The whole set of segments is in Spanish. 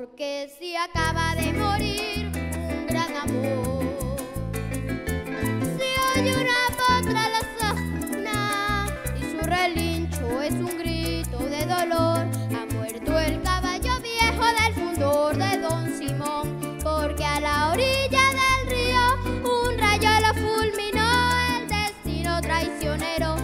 porque si acaba de morir un gran amor. relincho es un grito de dolor. Ha muerto el caballo viejo del fundor de Don Simón, porque a la orilla del río un rayo lo fulminó el destino traicionero.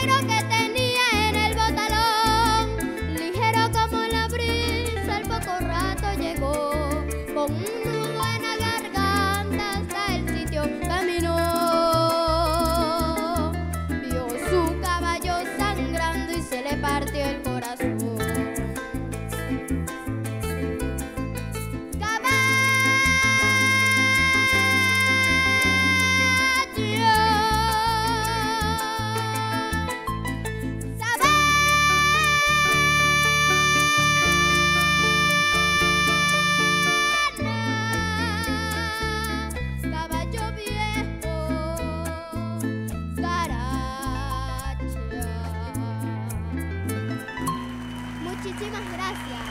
quiero que muchísimas gracias.